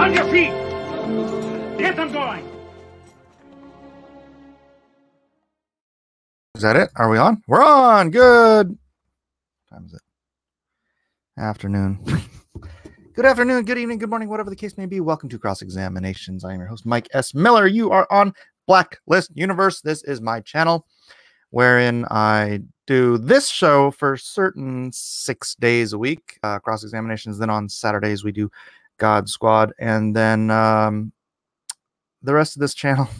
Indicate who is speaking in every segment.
Speaker 1: On your feet! Get them going!
Speaker 2: Is that it? Are we on? We're on. Good. What time is it? Afternoon. good afternoon, good evening, good morning, whatever the case may be. Welcome to Cross Examinations. I am your host, Mike S. Miller. You are on Blacklist Universe. This is my channel wherein I do this show for certain six days a week, uh, cross examinations. Then on Saturdays, we do God Squad. And then um, the rest of this channel.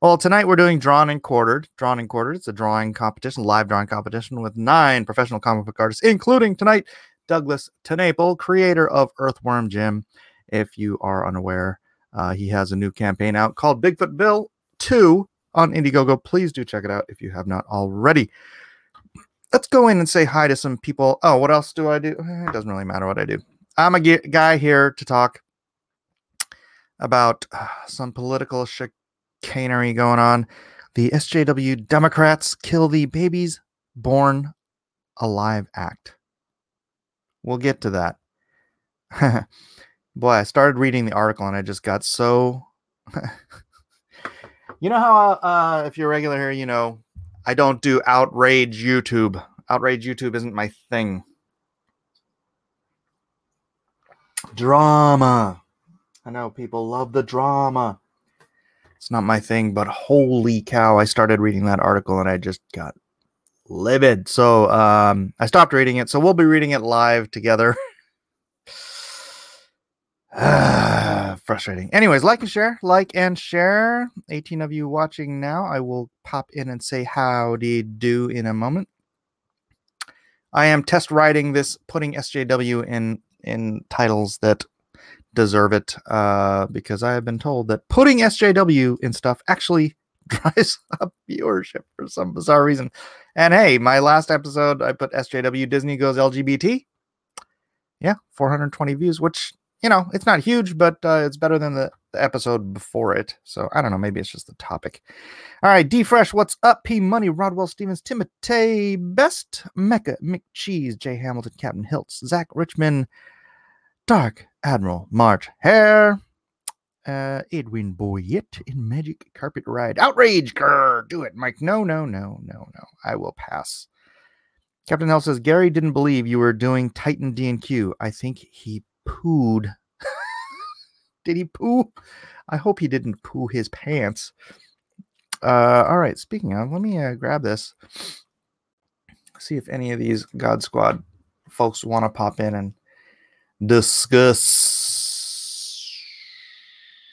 Speaker 2: Well, tonight we're doing Drawn and Quartered. Drawn and Quartered. It's a drawing competition, live drawing competition with nine professional comic book artists, including tonight Douglas TenNapel, creator of Earthworm Jim. If you are unaware, uh, he has a new campaign out called Bigfoot Bill 2 on Indiegogo. Please do check it out if you have not already. Let's go in and say hi to some people. Oh, what else do I do? Eh, It doesn't really matter what I do. I'm a guy here to talk about uh, some political chicanery going on. The SJW Democrats kill the Babies Born Alive Act. We'll get to that. Boy, I started reading the article and I just got so. you know how, uh, if you're regular here, you know, I don't do outrage YouTube. Outrage YouTube isn't my thing. Drama. I know people love the drama. It's not my thing, but holy cow, I started reading that article and I just got livid. So um, I stopped reading it. So we'll be reading it live together. Frustrating. Anyways, like and share, like and share. 18 of you watching now. I will pop in and say howdy do in a moment. I am test writing this, putting SJW in in titles that deserve it, uh, because I have been told that putting SJW in stuff actually drives up viewership for some bizarre reason. And hey, my last episode, I put SJW Disney goes LGBT. Yeah, 420 views, which you know, it's not huge, but uh, it's better than the, the episode before it. So I don't know. Maybe it's just the topic. All right, D Fresh, what's up? P Money, Rodwell Stevens, Timothy Best, Mecca, McCheese, Jay Hamilton, Captain Hiltz, Zach Richmond, Dark Admiral, March Hare, uh, Edwin Boyette in Magic Carpet Ride. Outrage, grr, do it, Mike. No, no, no, no, no. I will pass. Captain Hill says Gary didn't believe you were doing Titan D and Q. I think he pooed. Did he poo? I hope he didn't poo his pants. Uh, all right. Speaking of, let me uh, grab this. See if any of these God Squad folks want to pop in and discuss.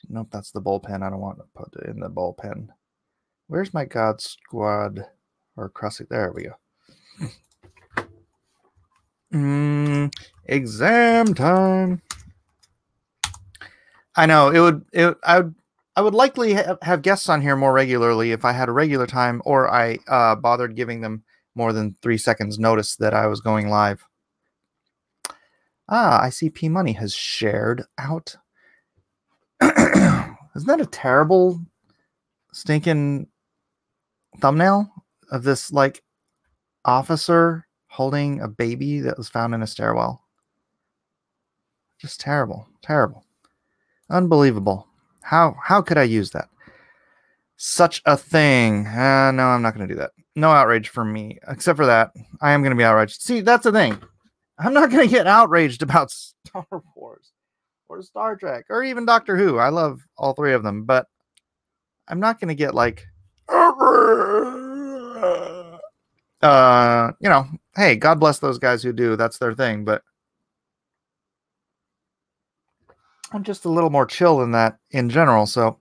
Speaker 2: Nope, that's the bullpen. I don't want to put it in the bullpen. Where's my God Squad or Crusty? There we go. Mm, exam time. I know it would. It I would. I would likely ha- have guests on here more regularly if I had a regular time or I uh, bothered giving them more than three seconds notice that I was going live. Ah, I see P Money has shared out. Isn't that a terrible, stinking thumbnail of this like officer holding a baby that was found in a stairwell? Just terrible, terrible, unbelievable. How how could I use that? Such a thing. Uh, no, I'm not going to do that. No outrage for me, except for that. I am going to be outraged. See, that's the thing. I'm not going to get outraged about Star Wars or Star Trek or even Doctor Who. I love all three of them, but I'm not going to get like, uh, you know, hey, God bless those guys who do. That's their thing, but I'm just a little more chill than that in general. So,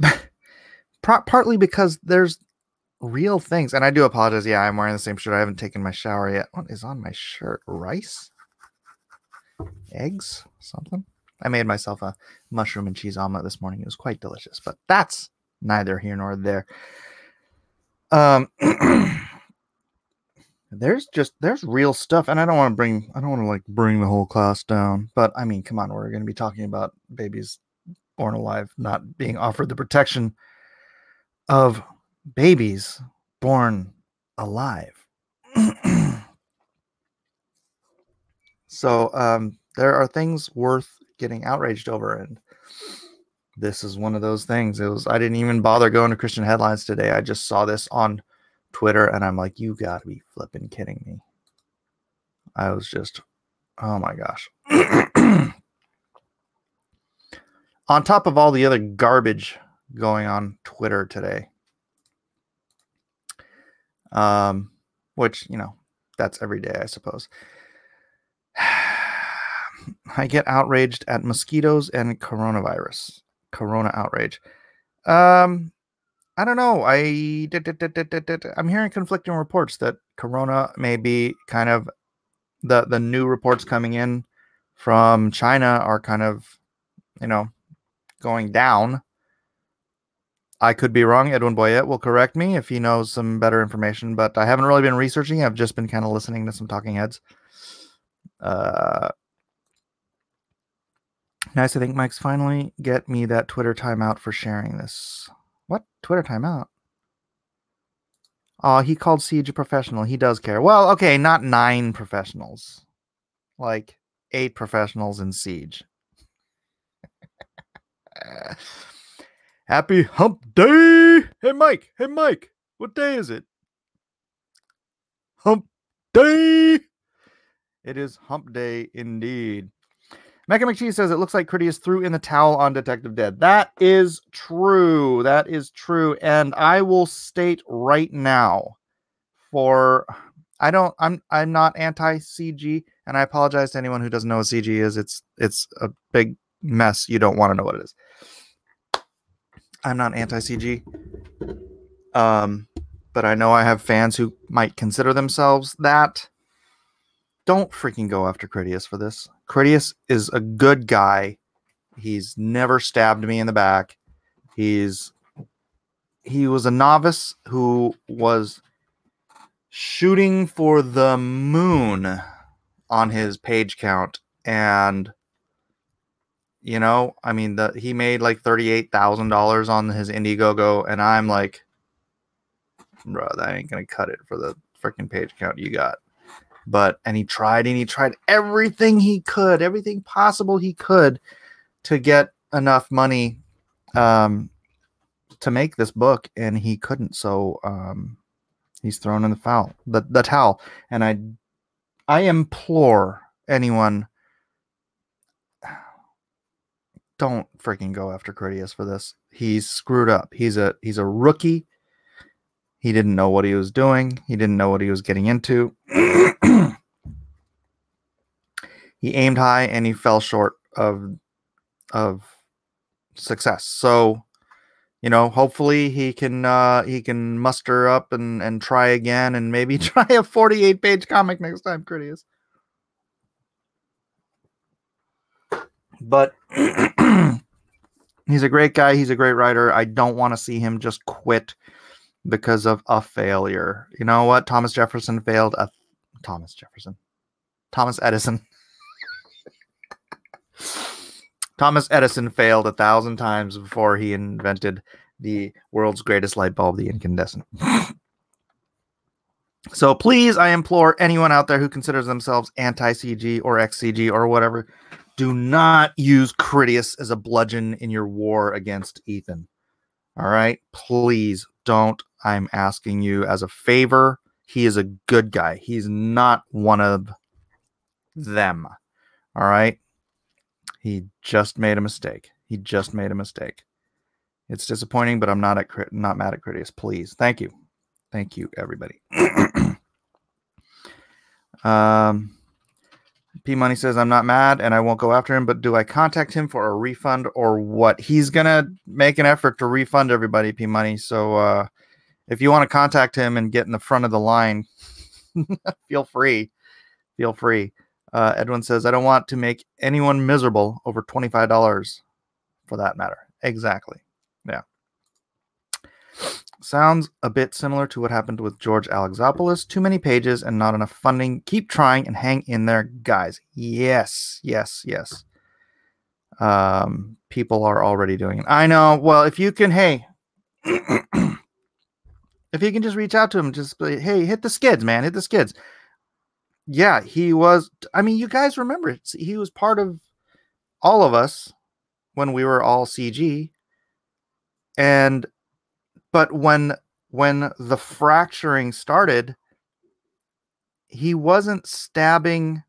Speaker 2: partly because there's real things, and I do apologize. Yeah, I'm wearing the same shirt. I haven't taken my shower yet. What is on my shirt? Rice, eggs, something. I made myself a mushroom and cheese omelet this morning. It was quite delicious, but that's neither here nor there. Um, there's just there's real stuff and i don't want to bring i don't want to like bring the whole class down but i mean come on we're going to be talking about babies born alive not being offered the protection of babies born alive. So um there are things worth getting outraged over and this is one of those things. It was i didn't even bother going to christian headlines today. I just saw this on Twitter, and I'm like, you gotta be flipping kidding me. I was just, oh my gosh. on top of all the other garbage going on Twitter today, um, which, you know, that's every day, I suppose. I get outraged at mosquitoes and coronavirus, corona outrage. Um, I don't know. I I'm hearing conflicting reports that Corona may be kind of the the new reports coming in from China are kind of you know going down. I could be wrong. Edwin Boyette will correct me if he knows some better information, but I haven't really been researching. I've just been kind of listening to some talking heads. Uh, nice. I think Mike's finally get me that Twitter timeout for sharing this. What? Twitter timeout? Oh, he called Siege a professional. He does care. Well, okay, not nine professionals. Like eight professionals in Siege. Happy hump day. Hey, Mike. Hey, Mike. What day is it? Hump day. It is hump day indeed. Mecha McCheese says it looks like Critias threw in the towel on Detective Dead. That is true. That is true. And I will state right now for I don't I'm I'm not anti CG and I apologize to anyone who doesn't know what CG is. It's it's a big mess. You don't want to know what it is. I'm not anti CG. Um but I know I have fans who might consider themselves that. Don't freaking go after Critias for this. Critias is a good guy. He's never stabbed me in the back. He's he was a novice who was shooting for the moon on his page count and you know i mean the he made like $38000 on his indiegogo and i'm like bro that ain't gonna cut it for the freaking page count you got but and he tried and he tried everything he could, everything possible he could to get enough money um, to make this book, and he couldn't. So um, he's thrown in the foul, the the towel. And I, I implore anyone, don't freaking go after Critias for this. He's screwed up. He's a he's a rookie. He didn't know what he was doing. He didn't know what he was getting into. he aimed high and he fell short of of success. So, you know, hopefully he can uh he can muster up and and try again and maybe try a 48 page comic next time, Critias. But he's a great guy, he's a great writer. I don't want to see him just quit because of a failure. You know what? Thomas Jefferson failed a Thomas Jefferson. Thomas Edison Thomas Edison failed a thousand times before he invented the world's greatest light bulb, the incandescent. so please, I implore anyone out there who considers themselves anti-CG or XCG or whatever, do not use Critias as a bludgeon in your war against Ethan. All right? Please don't. I'm asking you as a favor. He is a good guy. He's not one of them. All right? He just made a mistake. He just made a mistake. It's disappointing, but I'm not at not mad at Critias. Please, thank you, thank you, everybody. um, P Money says I'm not mad and I won't go after him, but do I contact him for a refund or what? He's gonna make an effort to refund everybody, P Money. So uh, if you want to contact him and get in the front of the line, feel free. Feel free. Uh, Edwin says, I don't want to make anyone miserable over $25 for that matter. Exactly. Yeah. Sounds a bit similar to what happened with George Alexopoulos. Too many pages and not enough funding. Keep trying and hang in there, guys. Yes, yes, yes. Um, people are already doing it. I know. Well, if you can, hey, if you can just reach out to him, just be, hey, hit the skids, man, hit the skids. Yeah, he was. I mean, you guys remember he was part of all of us when we were all CG, and but when when the fracturing started, he wasn't stabbing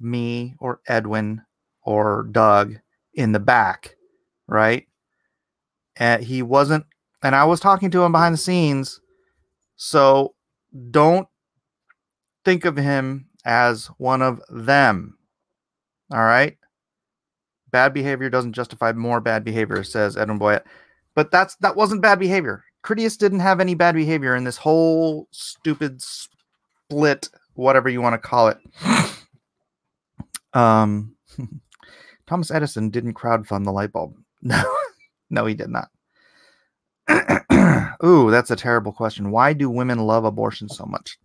Speaker 2: me or Edwin or Doug in the back, right? And he wasn't, and I was talking to him behind the scenes. So don't think of him as one of them. All right. Bad behavior doesn't justify more bad behavior, says Edwin Boyette. But that's that wasn't bad behavior. Critias didn't have any bad behavior in this whole stupid split, whatever you want to call it. Um, Thomas Edison didn't crowdfund the light bulb. No, no, he did not. Ooh, that's a terrible question. Why do women love abortion so much?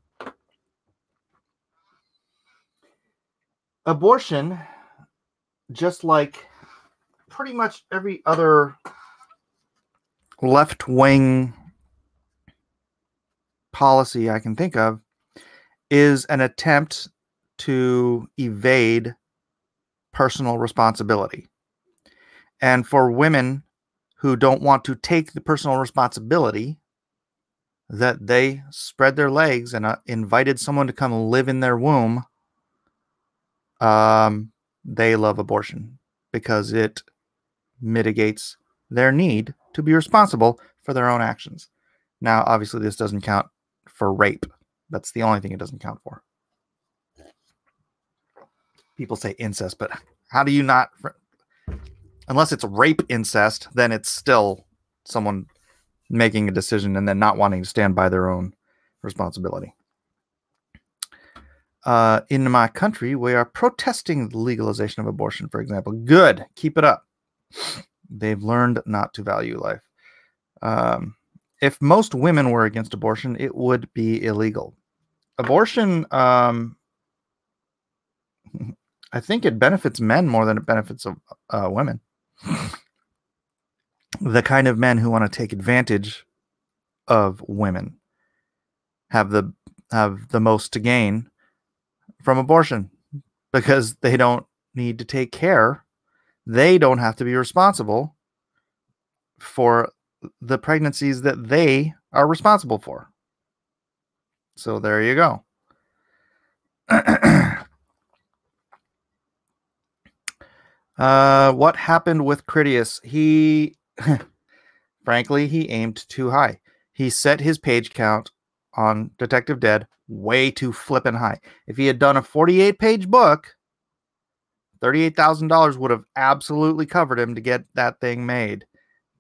Speaker 2: Abortion, just like pretty much every other left wing policy I can think of, is an attempt to evade personal responsibility. And for women who don't want to take the personal responsibility, that they spread their legs and uh, invited someone to come live in their womb, um, they love abortion because it mitigates their need to be responsible for their own actions. Now, obviously, this doesn't count for rape. That's the only thing it doesn't count for people say incest, but how do you not? Unless it's rape incest, then it's still someone making a decision and then not wanting to stand by their own responsibility. Uh, in my country, we are protesting the legalization of abortion, for example. Good. Keep it up. They've learned not to value life. Um, if most women were against abortion, it would be illegal. Abortion um, I think it benefits men more than it benefits uh, women. The kind of men who want to take advantage of women have the have the most to gain from abortion because they don't need to take care. They don't have to be responsible for the pregnancies that they are responsible for. So there you go. Uh, what happened with Critias? He, frankly, he aimed too high. He set his page count on Detective Dead way too flippin' high. If he had done a 48 page book, $38,000 would have absolutely covered him to get that thing made.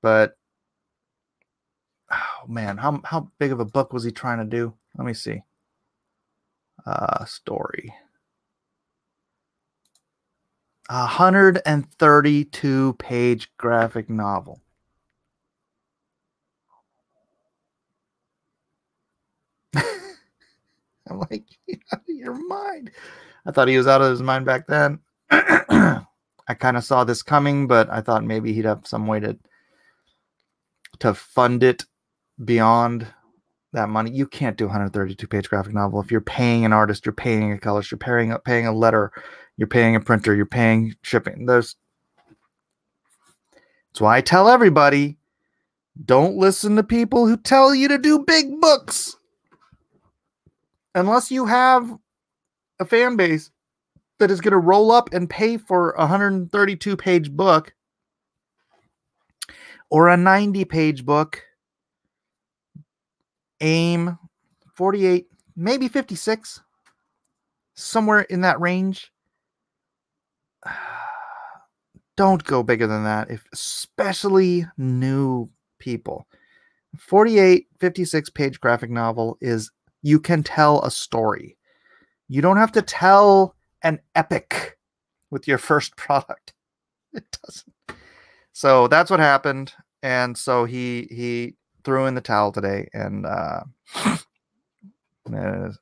Speaker 2: But, oh man, how, how big of a book was he trying to do? Let me see. Uh, story. 132 page graphic novel. I'm like, out of your mind. I thought he was out of his mind back then. I kind of saw this coming, but I thought maybe he'd have some way to to fund it beyond that money. You can't do a 132 page graphic novel if you're paying an artist, you're paying a colorist, you're paying paying a letter, you're paying a printer, you're paying shipping. There's that's why I tell everybody don't listen to people who tell you to do big books. Unless you have a fan base that is going to roll up and pay for a 132 page book or a 90 page book, aim 48, maybe 56, somewhere in that range don't go bigger than that if especially new people 48 56 page graphic novel is you can tell a story you don't have to tell an epic with your first product it doesn't so that's what happened and so he he threw in the towel today, and uh, there it is.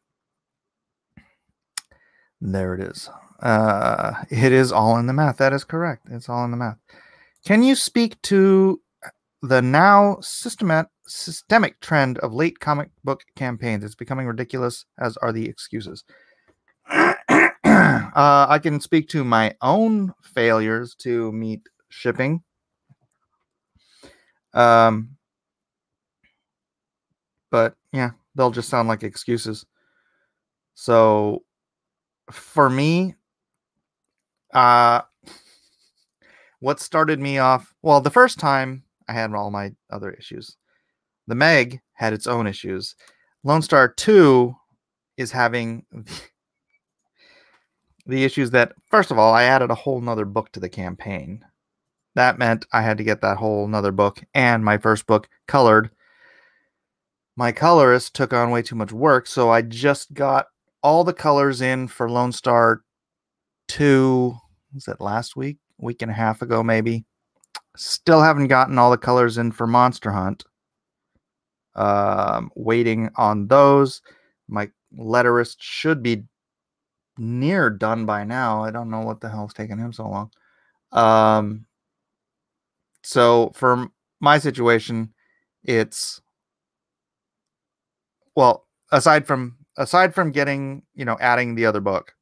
Speaker 2: There it is. Uh, it is all in the math. That is correct. It's all in the math. Can you speak to the now systemat- systemic trend of late comic book campaigns? It's becoming ridiculous, as are the excuses. uh, I can speak to my own failures to meet shipping. Um, but yeah, they'll just sound like excuses. So for me, uh, what started me off, well, the first time I had all my other issues. The Meg had its own issues. Lone Star 2 is having the issues that, first of all, I added a whole nother book to the campaign. That meant I had to get that whole nother book and my first book colored. My colorist took on way too much work, so I just got all the colors in for Lone Star 2. Was that last week? Week and a half ago, maybe. Still haven't gotten all the colors in for Monster Hunt. Um, waiting on those. My letterist should be near done by now. I don't know what the hell's taking him so long. Um, so for my situation, it's well, aside from aside from getting, you know, adding the other book,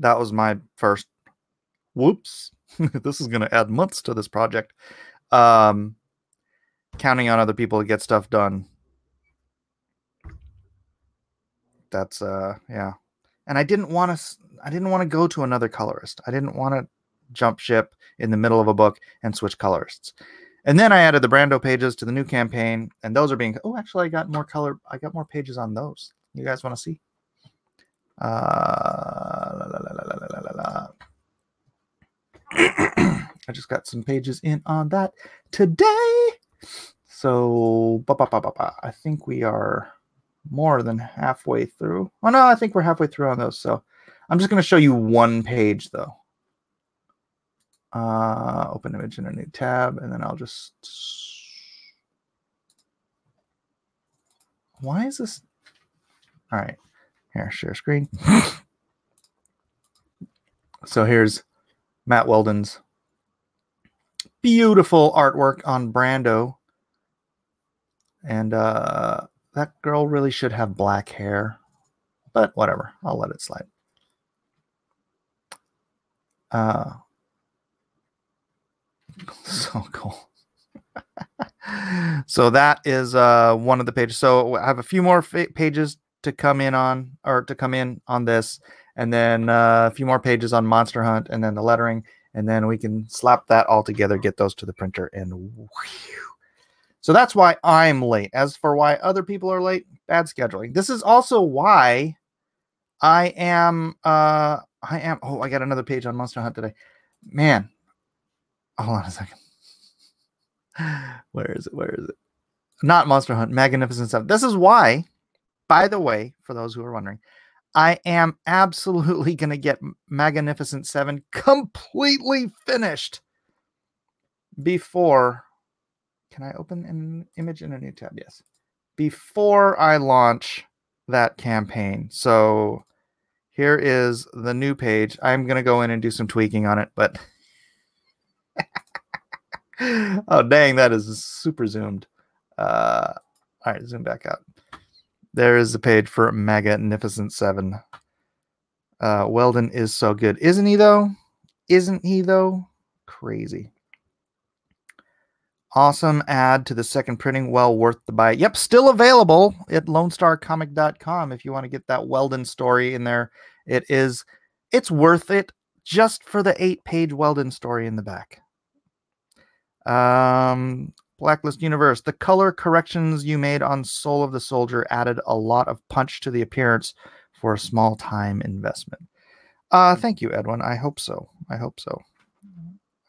Speaker 2: that was my first whoops. this is going to add months to this project. Um, counting on other people to get stuff done. That's uh yeah. And I didn't want to I didn't want to go to another colorist. I didn't want to jump ship in the middle of a book and switch colorists. And then I added the Brando pages to the new campaign, and those are being. Oh, actually, I got more color. I got more pages on those. You guys want to see? Uh, I just got some pages in on that today. So, ba, ba, ba, I think we are more than halfway through. Oh, no, I think we're halfway through on those. So, I'm just going to show you one page, though. Uh, open image in a new tab, and then I'll just. Why is this? All right, here, share screen. so here's Matt Weldon's beautiful artwork on Brando. And uh, that girl really should have black hair, but whatever. I'll let it slide. Uh, so cool. so that is uh, one of the pages. So I have a few more pages to come in on, or to come in on this, and then uh, a few more pages on Monster Hunt, and then the lettering, and then we can slap that all together, get those to the printer, and whew. so that's why I'm late. As for why other people are late, bad scheduling. This is also why I am. Uh, I am. Oh, I got another page on Monster Hunt today. Man, hold on a second. Where is it? Where is it? Not Monster Hunt, Magnificent Seven. This is why, by the way, for those who are wondering, I am absolutely going to get Magnificent Seven completely finished before. Can I open an image in a new tab? Yes. Before I launch that campaign. So here is the new page. I'm going to go in and do some tweaking on it, but oh dang, that is super zoomed. Uh, all right, zoom back out. There is the page for Magnificent Seven. Uh, Weldon is so good, isn't he? Though, isn't he? Though, crazy. Awesome add to the second printing. Well worth the buy. Yep, still available at LoneStarComic.com if you want to get that Weldon story in there. It is, it's worth it just for the eight-page Weldon story in the back. Um, Blacklist Universe. The color corrections you made on Soul of the Soldier added a lot of punch to the appearance for a small time investment. Uh, thank you, Edwin. I hope so. I hope so.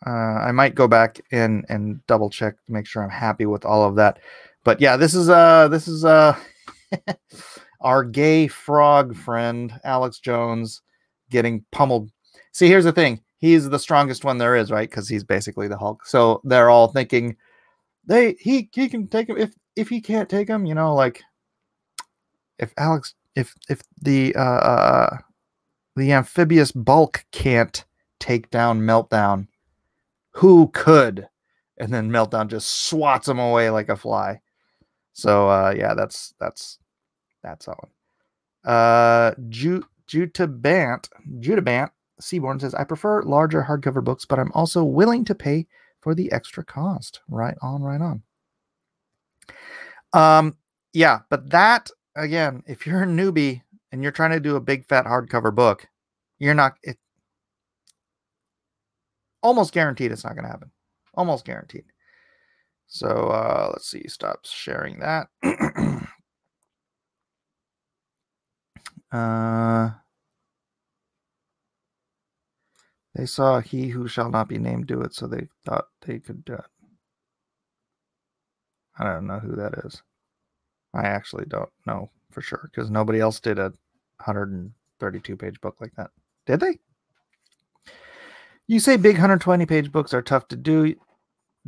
Speaker 2: Uh, I might go back and and double check to make sure I'm happy with all of that. But yeah, this is uh this is uh our gay frog friend Alex Jones getting pummeled. See, here's the thing he's the strongest one there is, right? Because he's basically the Hulk. So they're all thinking, they he he can take him if if he can't take him, you know, like if Alex if if the uh, uh the amphibious bulk can't take down meltdown, who could? And then meltdown just swats him away like a fly. So uh yeah, that's that's that's that one. Uh Ju Jutabant Jutabant Seaborn says, I prefer larger hardcover books, but I'm also willing to pay for the extra cost. Right on, right on. Um, yeah, but that again, if you're a newbie and you're trying to do a big fat hardcover book, you're not it almost guaranteed it's not gonna happen. Almost guaranteed. So uh let's see, stop sharing that. uh They saw he who shall not be named do it, so they thought they could do it. I don't know who that is. I actually don't know for sure because nobody else did a 132 page book like that. Did they? You say big 120 page books are tough to do.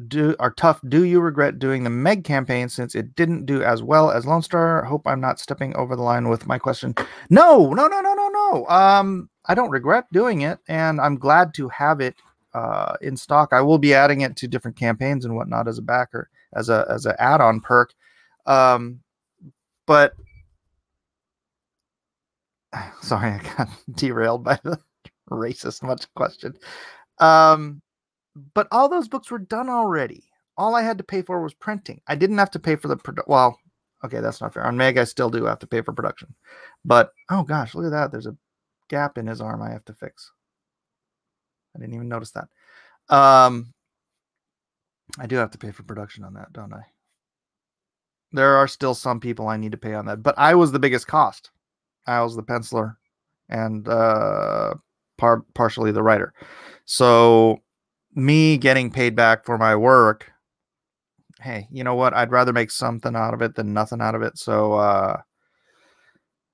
Speaker 2: Do are tough. Do you regret doing the Meg campaign since it didn't do as well as Lone Star? Hope I'm not stepping over the line with my question. No, no, no, no, no, no. Um, I don't regret doing it, and I'm glad to have it uh, in stock. I will be adding it to different campaigns and whatnot as a backer, as a as an add-on perk. Um, but sorry, I got derailed by the racist much question. Um, but all those books were done already. All I had to pay for was printing. I didn't have to pay for the well. Okay, that's not fair. On Meg, I still do have to pay for production. But oh gosh, look at that. There's a gap in his arm I have to fix. I didn't even notice that. Um, I do have to pay for production on that, don't I? There are still some people I need to pay on that, but I was the biggest cost. I was the penciler and uh, par- partially the writer. So, me getting paid back for my work, hey, you know what? I'd rather make something out of it than nothing out of it. So, uh,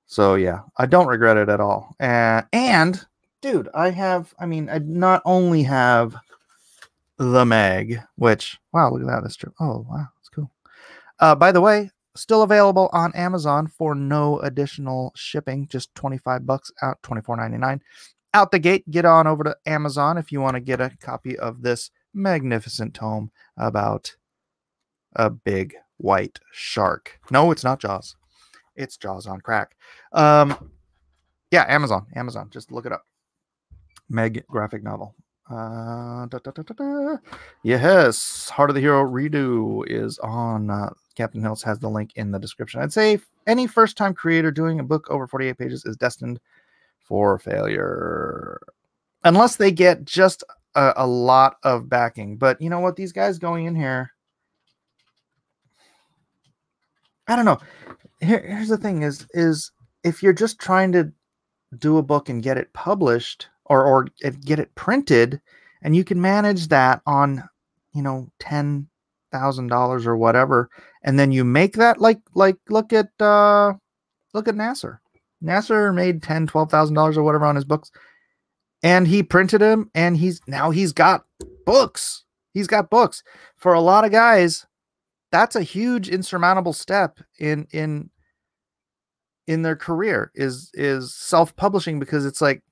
Speaker 2: so yeah, I don't regret it at all. And and dude, I have I mean, I not only have the Meg, which wow, look at that. That's true. Oh wow, that's cool. Uh by the way, still available on Amazon for no additional shipping, just 25 bucks out, 24.99. Out the gate, get on over to Amazon if you want to get a copy of this magnificent tome about a big white shark. No, it's not Jaws. It's Jaws on crack. Um, yeah, Amazon. Amazon. Just look it up. Meg graphic novel. Uh, da, da, da, yes, Heart of the Hero redo is on. Uh, Captain Hills has the link in the description. I'd say any first time creator doing a book over 48 pages is destined for failure unless they get just a, a lot of backing. But you know what? These guys going in here, I don't know. Here, here's the thing is is if you're just trying to do a book and get it published or or get it printed and you can manage that on you know ten thousand dollars or whatever and then you make that like like look at uh look at nasser. Nasser made ten twelve thousand dollars or whatever on his books and he printed them and he's now he's got books. He's got books. For a lot of guys that's a huge insurmountable step in in in their career is is self-publishing because it's like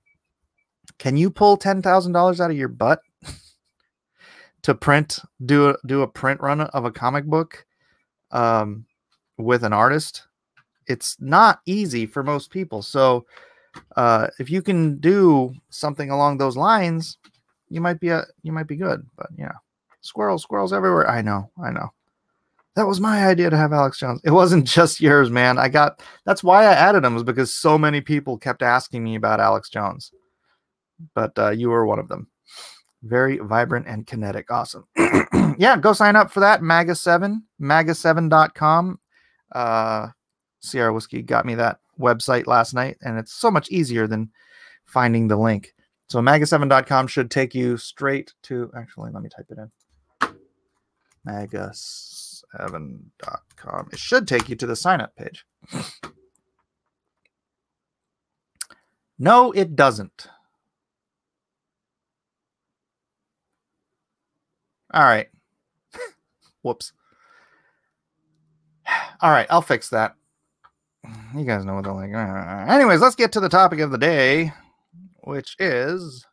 Speaker 2: can you pull $10,000 out of your butt to print do a do a print run of a comic book um with an artist? It's not easy for most people. So uh if you can do something along those lines you might be a you might be good but yeah. Squirrels squirrels everywhere. I know i know that was my idea to have Alex Jones. It wasn't just yours, man. I got that's why I added him was because so many people kept asking me about Alex Jones. But uh, you were one of them. Very vibrant and kinetic. Awesome. yeah, go sign up for that. MAGA7, MAGA7.com. Uh, Sierra Whiskey got me that website last night, and it's so much easier than finding the link. So MAGA7.com should take you straight to actually, let me type it in. MAGA evan.com. It should take you to the sign up page. No, it doesn't. All right. Whoops. All right, I'll fix that. You guys know what they're like. Anyways, let's get to the topic of the day, which is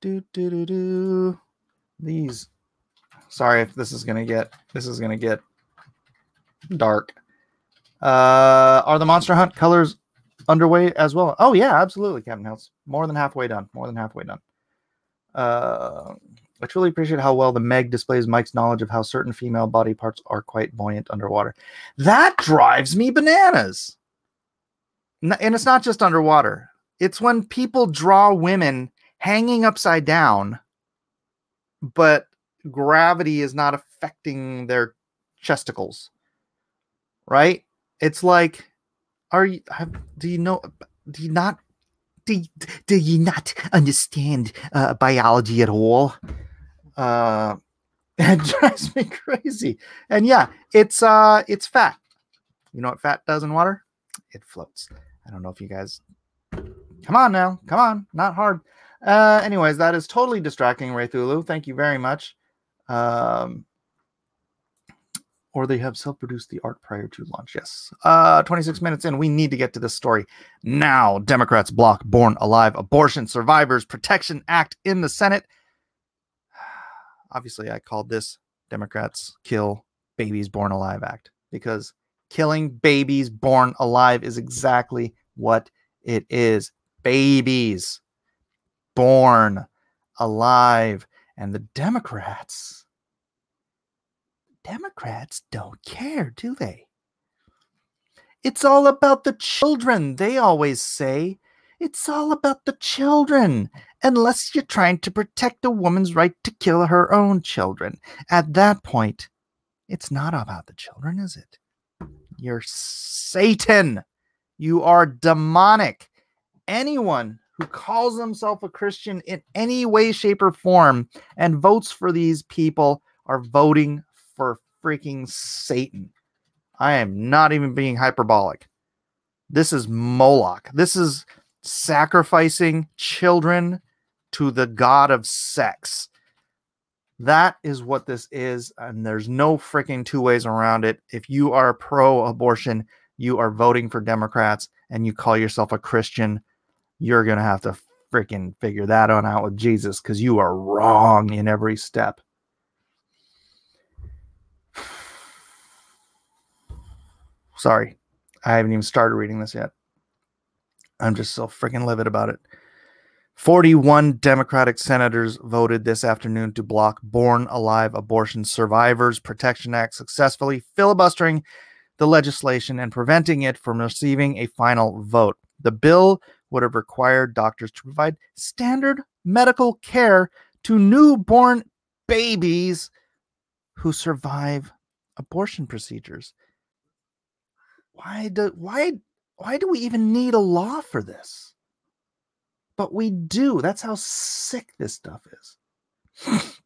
Speaker 2: do do do do these. Sorry if this is gonna get this is gonna get dark. Uh, are the Monster Hunt colors underway as well? Oh yeah, absolutely, Captain House. More than halfway done. More than halfway done. Uh, I truly appreciate how well the Meg displays Mike's knowledge of how certain female body parts are quite buoyant underwater. That drives me bananas. And it's not just underwater. It's when people draw women hanging upside down, but gravity is not affecting their chesticles. Right? It's like, are you? Have, do you know? Do you not? Do, do you not understand uh, biology at all? Uh, it drives me crazy. And yeah, it's uh, it's fat. You know what fat does in water? It floats. I don't know if you guys. Come on now, come on, not hard. Uh, anyways, that is totally distracting, Raythulu. Thank you very much. Um, or they have self-produced the art prior to launch. Yes. Uh, 26 minutes in, we need to get to this story now. Democrats block Born Alive Abortion Survivors Protection Act in the Senate. Obviously, I called this Democrats Kill Babies Born Alive Act because killing babies born alive is exactly what it is. Babies born alive. And the Democrats, Democrats don't care, do they? It's all about the children, they always say. It's all about the children, unless you're trying to protect a woman's right to kill her own children. At that point, it's not about the children, is it? You're Satan. You are demonic. Anyone who calls himself a Christian in any way, shape, or form and votes for these people are voting for freaking Satan. I am not even being hyperbolic. This is Moloch. This is sacrificing children to the god of sex. That is what this is. And there's no freaking two ways around it. If you are pro abortion, you are voting for Democrats and you call yourself a Christian, you're going to have to freaking figure that on out with Jesus because you are wrong in every step. Sorry, I haven't even started reading this yet. I'm just so freaking livid about it. 41 Democratic senators voted this afternoon to block Born Alive Abortion Survivors Protection Act, successfully filibustering the legislation and preventing it from receiving a final vote. The bill would have required doctors to provide standard medical care to newborn babies who survive abortion procedures. Why do why why do we even need a law for this? But we do. That's how sick this stuff is.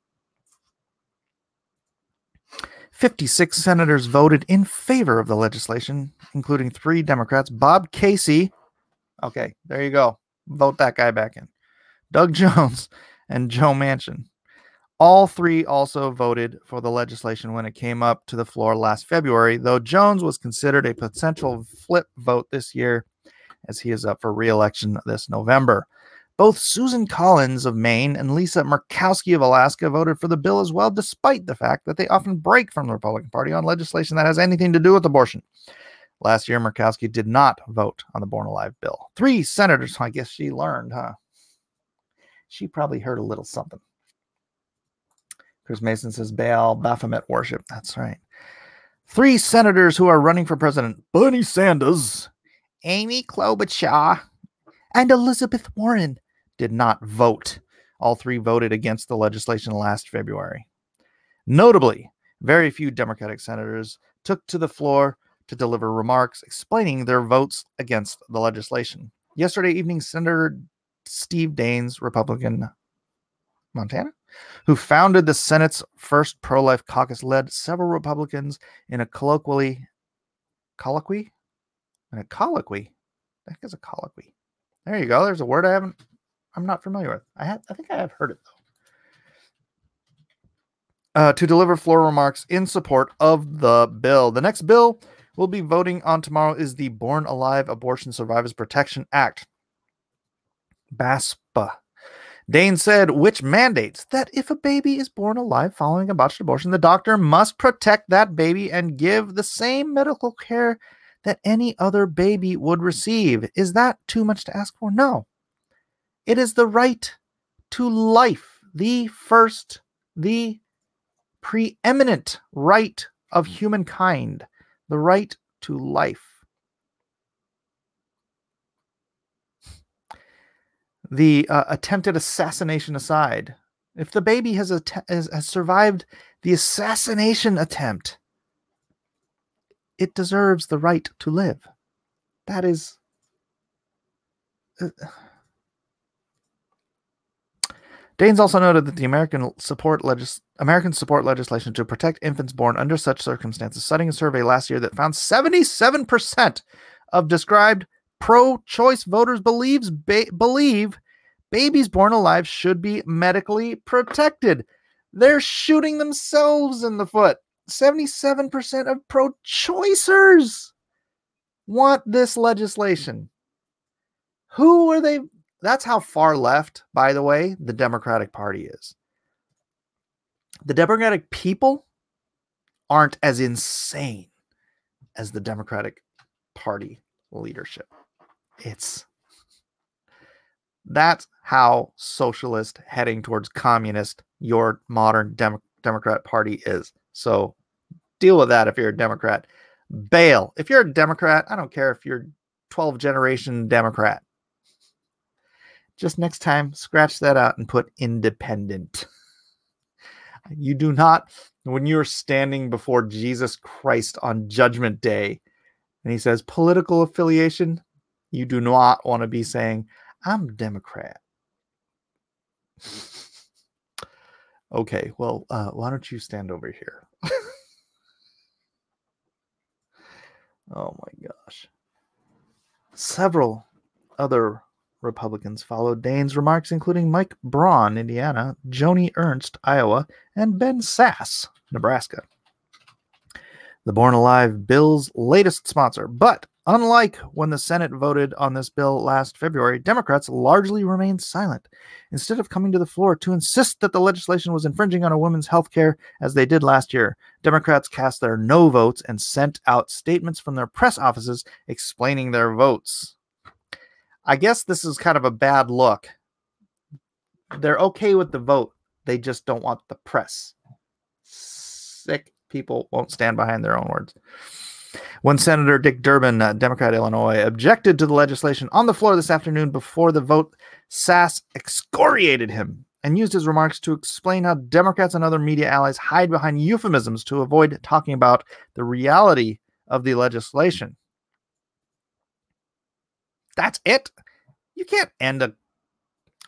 Speaker 2: 56 senators voted in favor of the legislation, including three Democrats. Bob Casey, okay, there you go. Vote that guy back in. Doug Jones and Joe Manchin. All three also voted for the legislation when it came up to the floor last February, though Jones was considered a potential flip vote this year as he is up for reelection this November. Both Susan Collins of Maine and Lisa Murkowski of Alaska voted for the bill as well, despite the fact that they often break from the Republican Party on legislation that has anything to do with abortion. Last year, Murkowski did not vote on the Born Alive bill. Three senators, I guess she learned, huh? She probably heard a little something. Chris Mason says Baal Baphomet worship. That's right. Three senators who are running for president Bernie Sanders, Amy Klobuchar, and Elizabeth Warren did not vote. All three voted against the legislation last February. Notably, very few Democratic senators took to the floor to deliver remarks explaining their votes against the legislation. Yesterday evening, Senator Steve Daines, Republican, Montana, who founded the Senate's first pro life caucus, led several Republicans in a colloquy. Colloquy? In a colloquy? It's a colloquy. There you go. There's a word I haven't, I'm not familiar with. I I think I have heard it though. uh, to deliver floor remarks in support of the bill. The next bill we'll be voting on tomorrow is the Born Alive Abortion Survivors Protection Act. BASPA. Daines said, which mandates that if a baby is born alive following a botched abortion, the doctor must protect that baby and give the same medical care that any other baby would receive. Is that too much to ask for? No. It is the right to life, the first, the preeminent right of humankind, the right to life. the uh, attempted assassination aside, if the baby has, att- has, has survived the assassination attempt, it deserves the right to live. That is. Uh, Daines also noted that the American support legis- American support legislation to protect infants born under such circumstances, citing a survey last year that found 77% of described pro-choice voters believes ba- believe babies born alive should be medically protected. They're shooting themselves in the foot. 77% of pro-choicers want this legislation. Who are they? That's how far left, by the way, the Democratic Party is. The Democratic people aren't as insane as the Democratic Party leadership. It's that's how socialist heading towards communist your modern Dem- Democrat Party is. So deal with that if you're a Democrat. Bail. If you're a Democrat, I don't care if you're 12 generation Democrat. Just next time, scratch that out and put independent. You do not, when you're standing before Jesus Christ on Judgment Day and he says political affiliation, you do not want to be saying, I'm Democrat. okay, well, uh, why don't you stand over here? oh my gosh. Several other Republicans followed Daines' remarks, including Mike Braun, Indiana, Joni Ernst, Iowa, and Ben Sasse, Nebraska. The Born Alive bill's latest sponsor. But unlike when the Senate voted on this bill last February, Democrats largely remained silent. Instead of coming to the floor to insist that the legislation was infringing on a woman's health care, as they did last year, Democrats cast their no votes and sent out statements from their press offices explaining their votes. I guess this is kind of a bad look. They're okay with the vote, they just don't want the press. Sick people won't stand behind their own words. When Senator Dick Durbin, uh, Democrat Illinois, objected to the legislation on the floor this afternoon before the vote, Sasse excoriated him and used his remarks to explain how Democrats and other media allies hide behind euphemisms to avoid talking about the reality of the legislation. That's it. You can't end an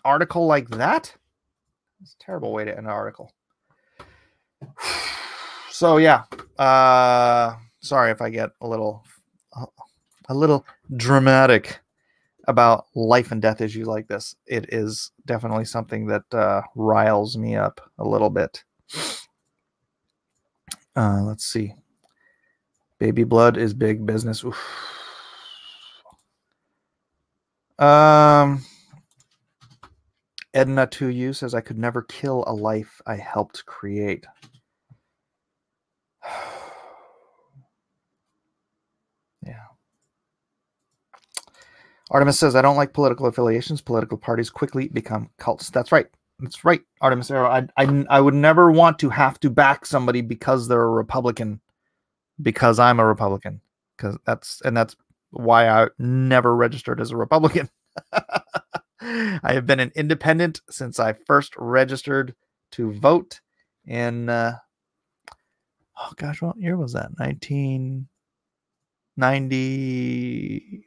Speaker 2: article like that. It's a terrible way to end an article. So yeah, uh, sorry if I get a little, a little dramatic about life and death issues like this. It is definitely something that uh, riles me up a little bit. Uh, let's see. Baby blood is big business. Oof. Um, Edna to you says I could never kill a life I helped create. yeah. Artemis says I don't like political affiliations. Political parties quickly become cults. That's right. That's right, Artemis Arrow. I, I I would never want to have to back somebody because they're a Republican, because I'm a Republican. Because that's and that's why I never registered as a Republican. I have been an independent since I first registered to vote in uh, oh gosh, what year was that? 1990.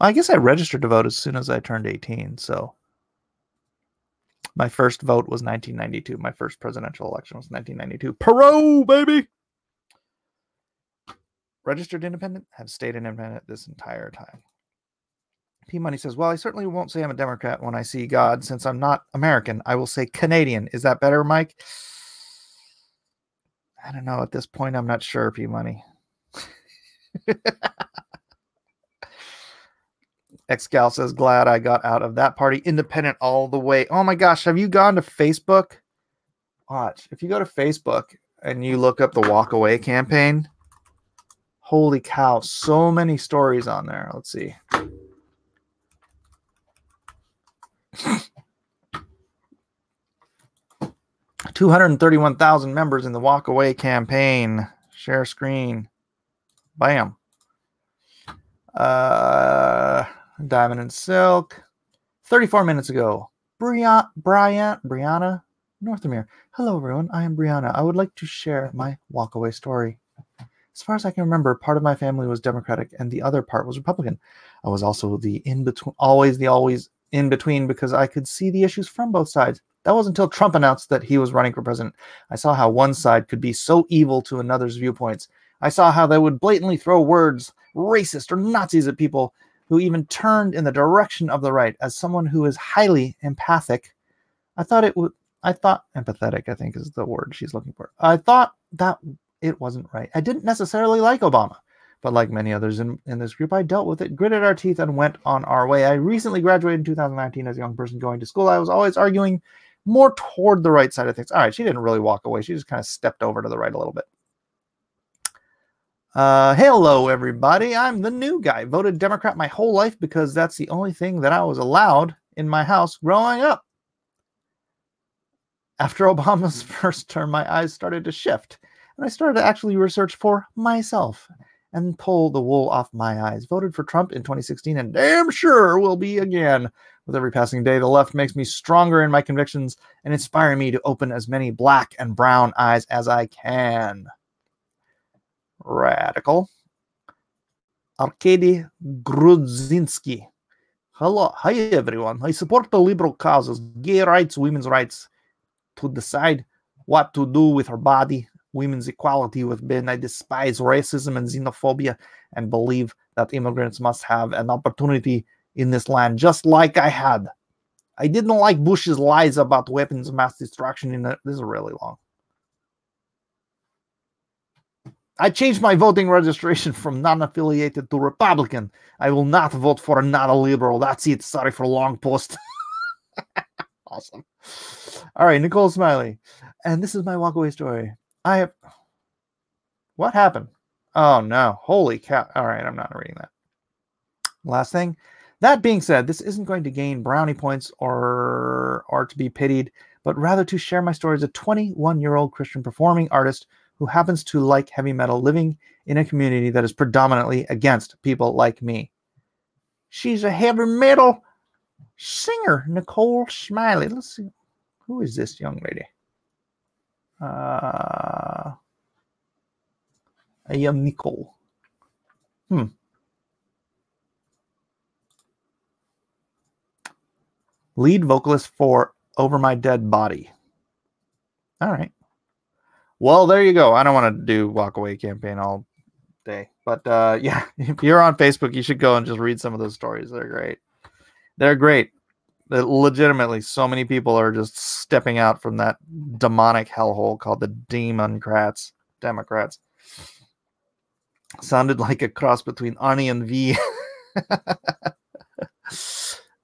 Speaker 2: I guess I registered to vote as soon as I turned 18. So my first vote was 1992. My first presidential election was 1992. Perot, baby. Registered independent, have stayed independent this entire time. P Money says, Well, I certainly won't say I'm a Democrat when I see God, since I'm not American. I will say Canadian. Is that better, Mike? I don't know. At this point, I'm not sure, P Money. Excal says, Glad I got out of that party independent all the way. Oh my gosh, have you gone to Facebook? Watch. If you go to Facebook and you look up the Walk Away campaign, holy cow, so many stories on there. Let's see. 231,000 members in the Walk Away campaign. Share screen. Bam. Uh, Diamond and Silk. 34 minutes ago. Brian, Brian, Brianna Northamere. Hello, everyone. I am Brianna. I would like to share my walk away story. As far as I can remember, part of my family was Democratic and the other part was Republican. I was also the in between, always the always in between because I could see the issues from both sides. That was until Trump announced that he was running for president. I saw how one side could be so evil to another's viewpoints. I saw how they would blatantly throw words, racist or Nazis, at people who even turned in the direction of the right. As someone who is highly empathic, I thought it would. I thought empathetic, I think is the word she's looking for. I thought that it wasn't right. I didn't necessarily like Obama. But like many others in, in this group, I dealt with it, gritted our teeth, and went on our way. I recently graduated in 2019 as a young person going to school. I was always arguing more toward the right side of things. All right, she didn't really walk away. She just kind of stepped over to the right a little bit. Uh, hello, everybody. I'm the new guy. Voted Democrat my whole life because that's the only thing that I was allowed in my house growing up. After Obama's first term, my eyes started to shift, and I started to actually research for myself and pull the wool off my eyes. Voted for Trump in 2016 and damn sure will be again. With every passing day, the left makes me stronger in my convictions and inspire me to open as many black and brown eyes as I can. Radical. Arkady Grudzinski. Hello, hi everyone. I support the liberal causes, gay rights, women's rights, to decide what to do with our body, women's equality with men. I despise racism and xenophobia and believe that immigrants must have an opportunity in this land, just like I had. I didn't like Bush's lies about weapons of mass destruction. In this is really long. I changed my voting registration from non-affiliated to Republican. I will not vote for another liberal. That's it. Sorry for long post. awesome. All right, Nicole Smiley. And this is my walkaway story. I have. What happened? Oh no! Holy cow! All right, I'm not reading that. Last thing. That being said, this isn't going to gain brownie points or or to be pitied, but rather to share my story as a 21 year old Christian performing artist who happens to like heavy metal, living in a community that is predominantly against people like me. She's a heavy metal singer, Nicole Smiley. Let's see, who is this young lady? Uh, I am Nicole. Hmm. Lead vocalist for Over My Dead Body. All right. Well, there you go. I don't want to do walk away campaign all day, but uh, yeah, if you're on Facebook, you should go and just read some of those stories. They're great. They're great legitimately so many people are just stepping out from that demonic hellhole called the democrats democrats. Sounded like a cross between arnie and v.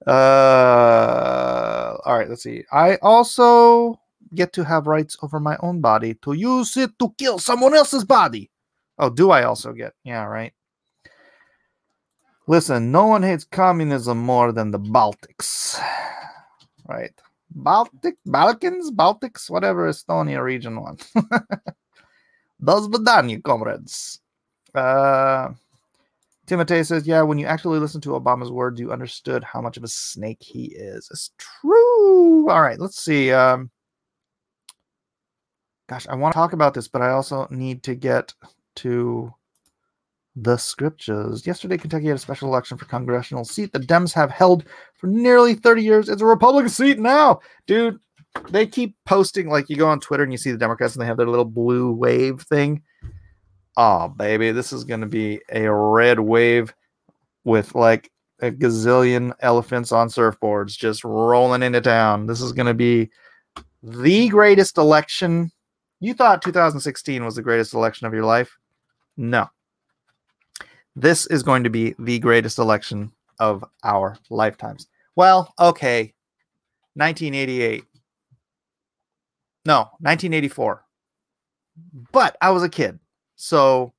Speaker 2: Uh all right let's see. I also get to have rights over my own body to use it to kill someone else's body. Oh do i also get? Yeah right Listen, no one hates communism more than the Baltics. Right? Baltic, Balkans, Baltics, whatever Estonia region one. Does Badanya, comrades. Uh, Timotei says, yeah, when you actually listen to Obama's words, you understood how much of a snake he is. It's true. All right, let's see. Um, gosh, I want to talk about this, but I also need to get to the scriptures. Yesterday, Kentucky had a special election for congressional seat the Dems have held for nearly 30 years. It's a Republican seat now. Dude, they keep posting, like you go on Twitter and you see the Democrats and they have their little blue wave thing. Oh, baby, this is going to be a red wave with like a gazillion elephants on surfboards just rolling into town. This is going to be the greatest election. You thought 2016 was the greatest election of your life? No. This is going to be the greatest election of our lifetimes. Well, okay. 1988. No, 1984. But I was a kid. So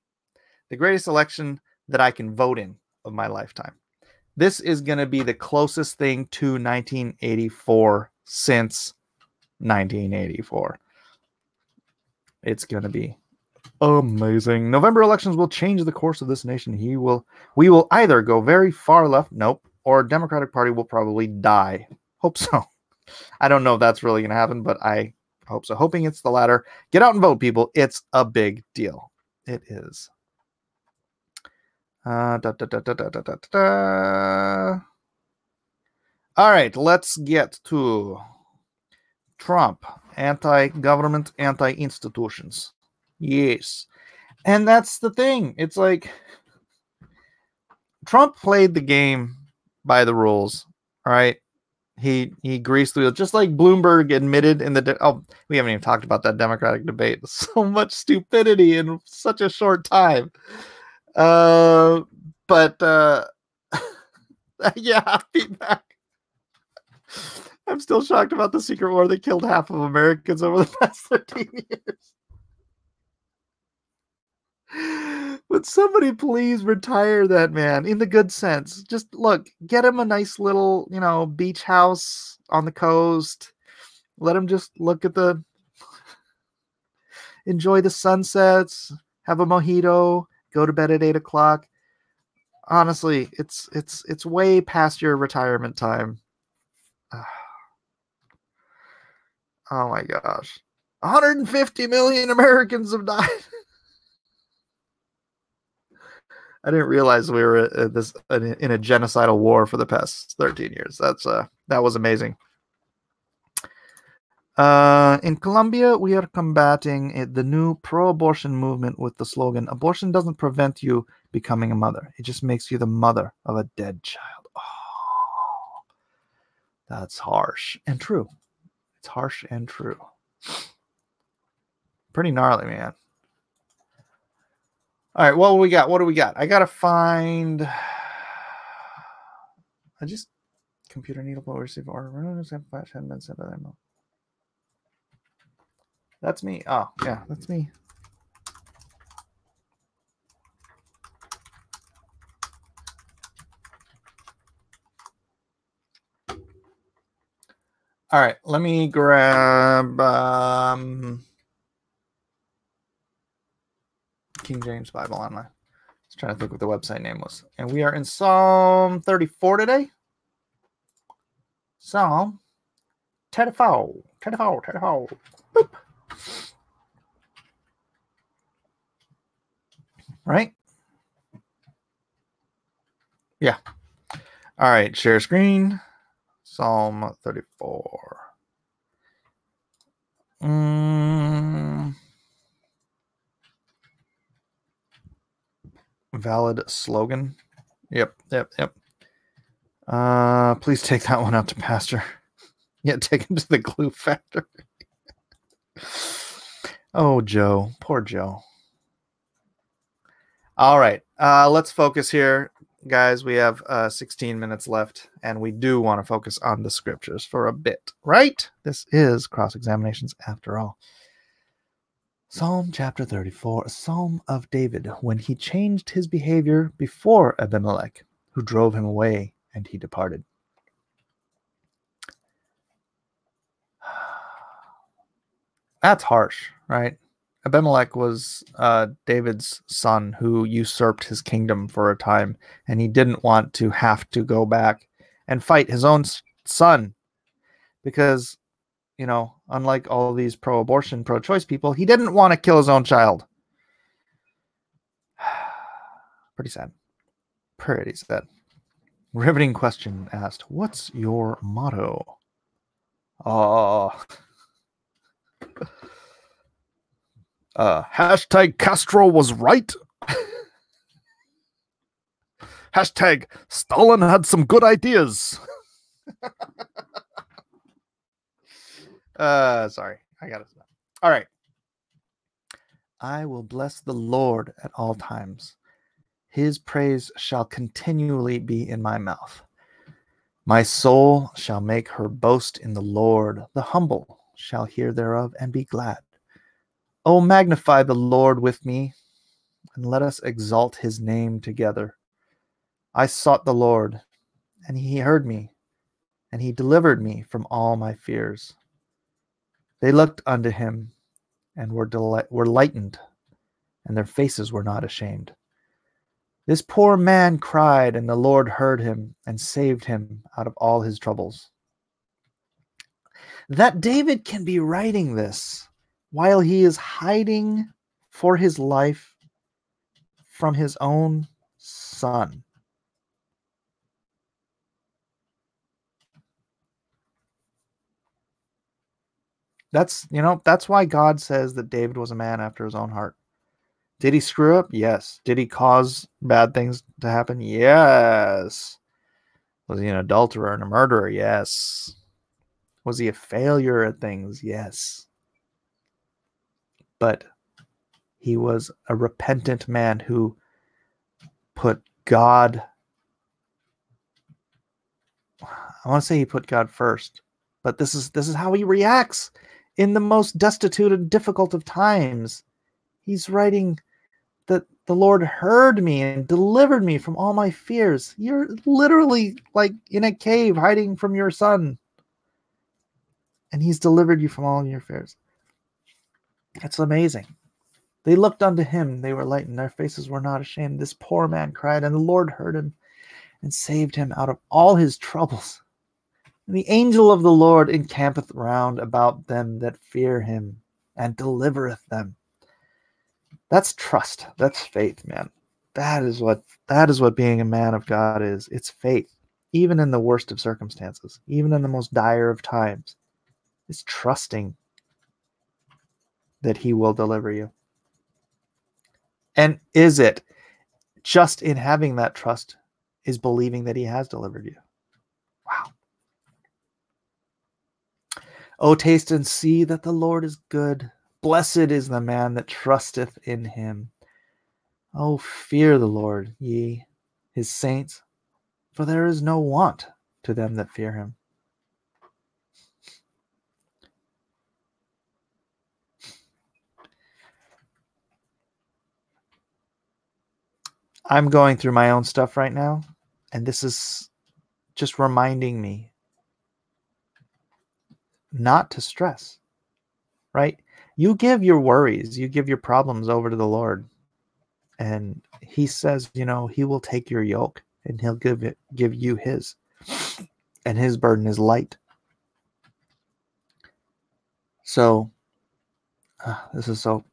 Speaker 2: the greatest election that I can vote in of my lifetime. This is going to be the closest thing to 1984 since 1984. It's going to be amazing. November elections will change the course of this nation. He will we will either go very far left, nope, or Democratic Party will probably die. Hope so. I don't know if that's really going to happen, but I hope so. Hoping it's the latter. Get out and vote, people. It's a big deal. It is. Uh, da, da, da, All right, let's get to Trump, anti government, anti institutions. Yes. And that's the thing. It's like Trump played the game by the rules. All right. He he greased the wheel, just like Bloomberg admitted in the. Oh, we haven't even talked about that Democratic debate. So much stupidity in such a short time. Uh, but uh, yeah, feedback. I'm still shocked about the secret war that killed half of Americans over the past 13 years. Would somebody please retire that man in the good sense? Just look, get him a nice little, you know, beach house on the coast. Let him just look at the enjoy the sunsets, have a mojito, go to bed at eight o'clock. Honestly, it's it's it's way past your retirement time. Oh my gosh. 150 million Americans have died. I didn't realize we were this in a genocidal war for the past 13 years. That's uh that was amazing. Uh, in Colombia, we are combating the new pro-abortion movement with the slogan "Abortion doesn't prevent you becoming a mother; it just makes you the mother of a dead child." Oh, that's harsh and true. It's harsh and true. Pretty gnarly, man. All right, what do we got? What do we got? I gotta find. I just computer needle receive order. That's me. Oh, yeah, that's me. All right, let me grab um, King James Bible Online. I was trying to think what the website name was. And we are in Psalm 34 today. Psalm 34, 34, 34. Boop. Right? Yeah. All right, share screen. Psalm 34. Mm. Valid slogan. Yep, yep, yep. Uh, please take that one out to Pastor. yeah, take him to the glue factory. oh, Joe. Poor Joe. All right. Uh, let's focus here guys, we have uh, 16 minutes left, and we do want to focus on the scriptures for a bit, right? This is cross examinations after all. Psalm chapter 34, a psalm of David when he changed his behavior before Abimelech, who drove him away and he departed. That's harsh, right? Abimelech was uh, David's son who usurped his kingdom for a time, and he didn't want to have to go back and fight his own son because, you know, unlike all these pro abortion, pro choice people, he didn't want to kill his own child. Pretty sad. Pretty sad. Riveting question asked, What's your motto? Oh. Uh, hashtag Castro was right. Hashtag Stalin had some good ideas. uh, sorry, I gotta stop. All right. I will bless the Lord at all times. His praise shall continually be in my mouth. My soul shall make her boast in the Lord. The humble shall hear thereof and be glad. O magnify the Lord with me, and let us exalt his name together. I sought the Lord, and he heard me, and he delivered me from all my fears. They looked unto him and were, were lightened, and their faces were not ashamed. This poor man cried, and the Lord heard him and saved him out of all his troubles. That David can be writing this while he is hiding for his life from his own son. That's, you know, that's why God says that David was a man after his own heart. Did he screw up? Yes. Did he cause bad things to happen? Yes. Was he an adulterer and a murderer? Yes. Was he a failure at things? Yes. But he was a repentant man who put God I want to say he put God first, but this is this is how he reacts in the most destitute and difficult of times. He's writing that the Lord heard me and delivered me from all my fears. You're literally like in a cave hiding from your son. And he's delivered you from all your fears. That's amazing. They looked unto him, they were lightened, their faces were not ashamed. This poor man cried, and the Lord heard him and saved him out of all his troubles. And the angel of the Lord encampeth round about them that fear him and delivereth them. That's trust. That's faith, man. That is what that is what being a man of God is. It's faith, even in the worst of circumstances, even in the most dire of times. It's trusting that he will deliver you. And is it just in having that trust is believing that he has delivered you? Oh, taste and see that the Lord is good. Blessed is the man that trusteth in him. Oh, fear the Lord, ye his saints, for there is no want to them that fear him. I'm going through my own stuff right now, and this is just reminding me not to stress, right? You give your worries, you give your problems over to the Lord. And he says, you know, he will take your yoke and he'll give it give you his. And his burden is light. So uh, this is so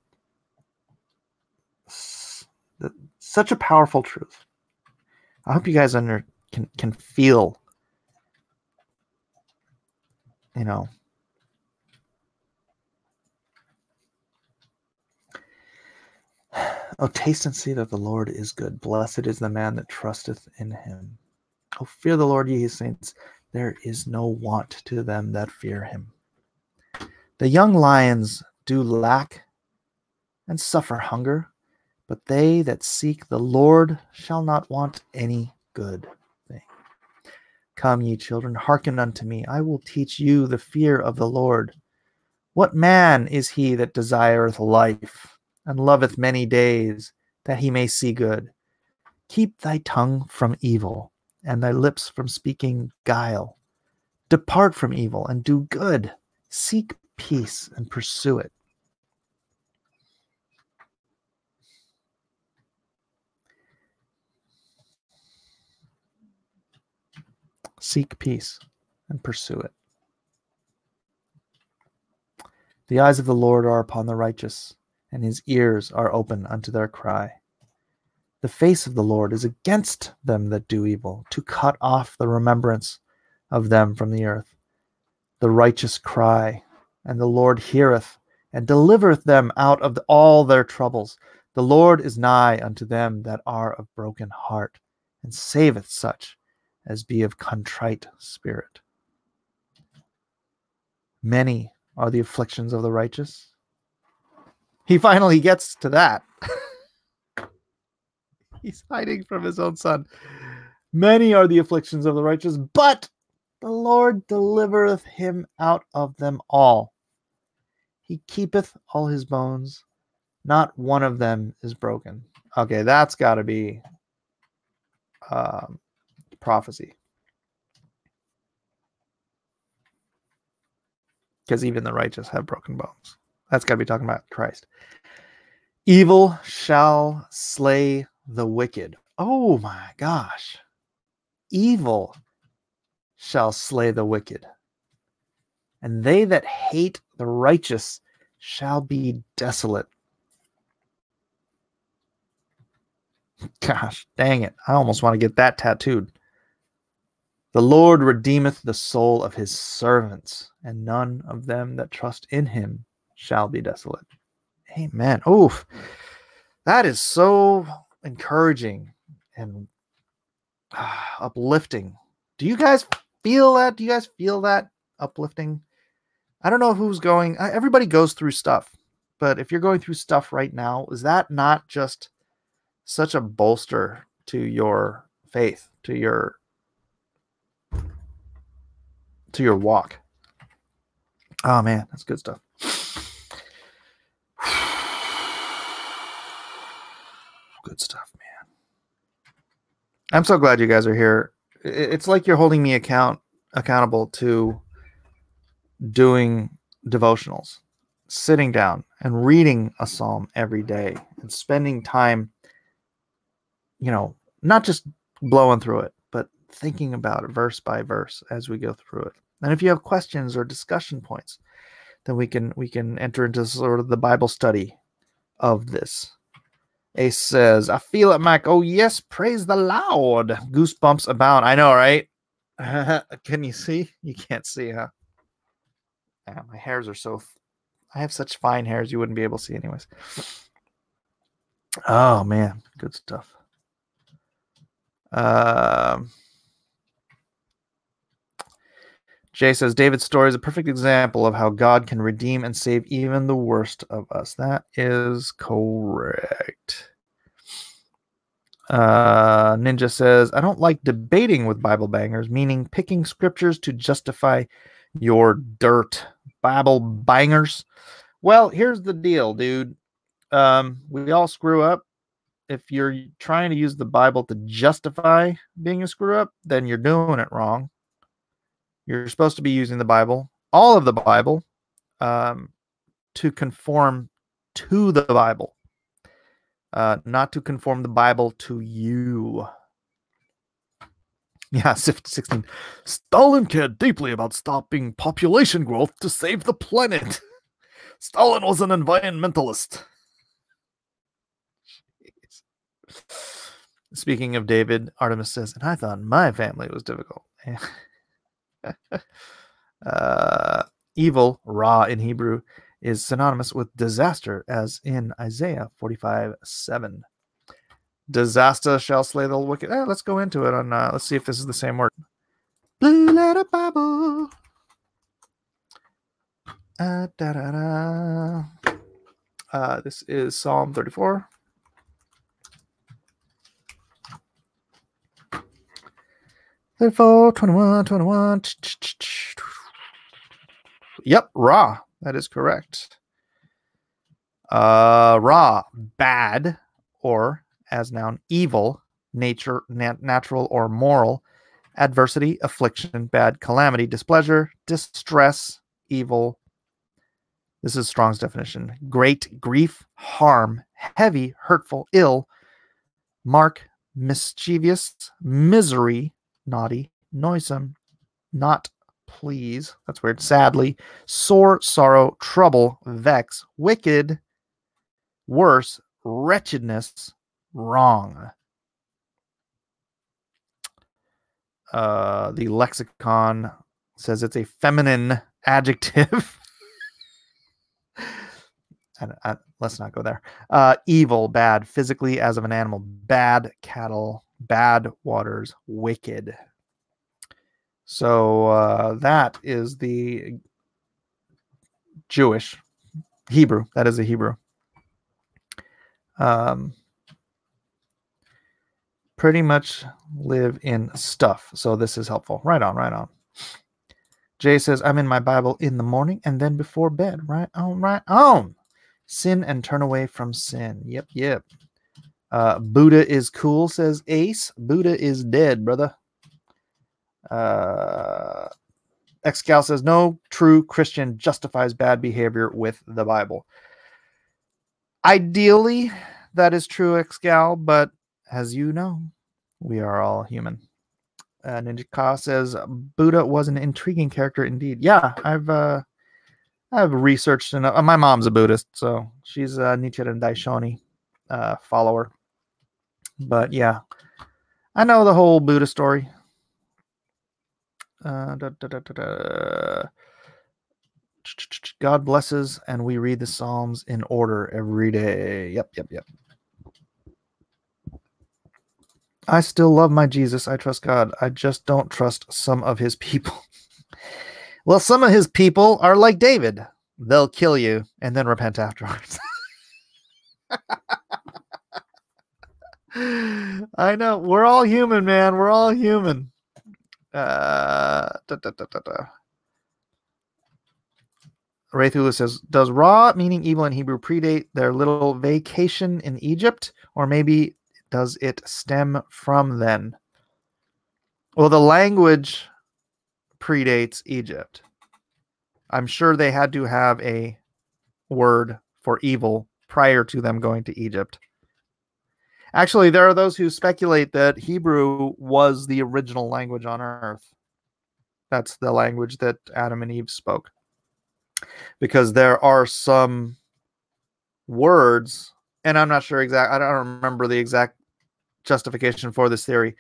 Speaker 2: such a powerful truth. I hope you guys under can can feel you know Oh, taste and see that the Lord is good. Blessed is the man that trusteth in him. Oh, fear the Lord, ye saints. There is no want to them that fear him. The young lions do lack and suffer hunger, but they that seek the Lord shall not want any good thing. Come, ye children, hearken unto me. I will teach you the fear of the Lord. What man is he that desireth life and loveth many days that he may see good? Keep thy tongue from evil and thy lips from speaking guile. Depart from evil and do good. Seek peace and pursue it. Seek peace and pursue it. The eyes of the Lord are upon the righteous, and his ears are open unto their cry. The face of the Lord is against them that do evil, to cut off the remembrance of them from the earth. The righteous cry, and the Lord heareth, and delivereth them out of all their troubles. The Lord is nigh unto them that are of broken heart and saveth such as be of contrite spirit. Many are the afflictions of the righteous. He finally gets to that. He's hiding from his own son. Many are the afflictions of the righteous, but the Lord delivereth him out of them all. He keepeth all his bones, not one of them is broken. Okay, that's got to be um, prophecy. Because even the righteous have broken bones. That's got to be talking about Christ. Evil shall slay the wicked. Oh my gosh. Evil shall slay the wicked. And they that hate the righteous shall be desolate. Gosh, dang it. I almost want to get that tattooed. The Lord redeemeth the soul of his servants, and none of them that trust in him shall be desolate. Amen. Oof. That is so encouraging and uh, uplifting. Do you guys feel that? Do you guys feel that uplifting? I don't know who's going. Everybody goes through stuff, but if you're going through stuff right now, is that not just such a bolster to your faith, to your to your walk? Oh man, that's good stuff. Good stuff, man. I'm so glad you guys are here. It's like you're holding me account accountable to doing devotionals, sitting down and reading a psalm every day and spending time, you know, not just blowing through it, but thinking about it verse by verse as we go through it. And if you have questions or discussion points, then we can we can enter into sort of the Bible study of this. Ace says, I feel it, Mike. Oh, yes, praise the Lord. Goosebumps abound. I know, right? can you see? You can't see, huh? Yeah, my hairs are so. I have such fine hairs, you wouldn't be able to see, anyways. Oh, man. Good stuff. Um. Jay says David's story is a perfect example of how God can redeem and save even the worst of us. That is correct. Uh, Ninja says, I don't like debating with Bible bangers, meaning picking scriptures to justify your dirt. Bible bangers. Well, here's the deal, dude. Um, we all screw up. If you're trying to use the Bible to justify being a screw up, then you're doing it wrong you're supposed to be using the Bible, all of the Bible, um, to conform to the Bible, uh, not to conform the Bible to you. Yeah, 16. Stalin cared deeply about stopping population growth to save the planet. Stalin was an environmentalist. Jeez. Speaking of David, Artemis says, and I thought my family was difficult. uh, evil, ra in Hebrew, is synonymous with disaster, as in Isaiah 45 7. Disaster shall slay the wicked. Eh, let's go into it on, uh, let's see if this is the same word. Blue letter Bible. Uh. Uh, this is Psalm 34. 34, 21, 21. Yep, Ra. That is correct. Uh, Ra, bad, or as noun, evil, nature, nat- natural, or moral, adversity, affliction, bad, calamity, displeasure, distress, evil. This is Strong's definition. Great grief, harm, heavy, hurtful, ill, mark, mischievous, misery, naughty, noisome, not please. That's weird. Sadly, sore, sorrow, trouble, vex, wicked, worse, wretchedness, wrong. Uh, the lexicon says it's a feminine adjective. and, uh, let's not go there. Uh, evil, bad, physically as of an animal, bad cattle, bad waters wicked. So uh, that is the Jewish Hebrew. That is a Hebrew. Um, pretty much live in stuff. So this is helpful. Right on, right on. Jay says, I'm in my Bible in the morning and then before bed. Right on, right on. Sin and turn away from sin. Yep, yep. Uh, Buddha is cool, says Ace. Buddha is dead, brother. Uh, Excal says, no true Christian justifies bad behavior with the Bible. Ideally, that is true, Excal, but as you know, we are all human. Uh, Ninja says Buddha was an intriguing character indeed. Yeah, I've uh, I've researched and uh, my mom's a Buddhist, so she's a Nichiren Daishonin uh, follower. But yeah, I know the whole Buddha story. Uh, God blesses, and we read the Psalms in order every day. Yep, yep, yep. I still love my Jesus. I trust God. I just don't trust some of his people. well, some of his people are like David. They'll kill you and then repent afterwards. I know. We're all human, man. We're all human. Uh, da, da, da, da, da. Wraithula says, Does Ra, meaning evil in Hebrew, predate their little vacation in Egypt? Or maybe does it stem from then? Well, the language predates Egypt. I'm sure they had to have a word for evil prior to them going to Egypt. Actually, there are those who speculate that Hebrew was the original language on earth. That's the language that Adam and Eve spoke. Because there are some words, and I'm not sure exact, I don't remember the exact justification for this theory.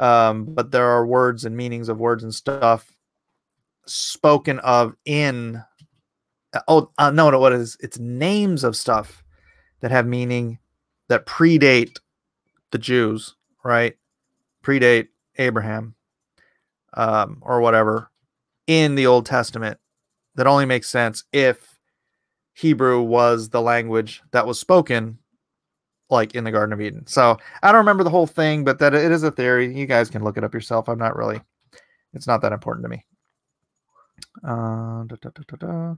Speaker 2: Um, but there are words and meanings of words and stuff spoken of in oh uh, no no what is it's names of stuff that have meaning that predate the Jews, right? Predate Abraham, um, or whatever in the Old Testament that only makes sense if Hebrew was the language that was spoken like in the Garden of Eden. So I don't remember the whole thing, but that it is a theory. You guys can look it up yourself. I'm not really, it's not that important to me. Uh, da, da, da,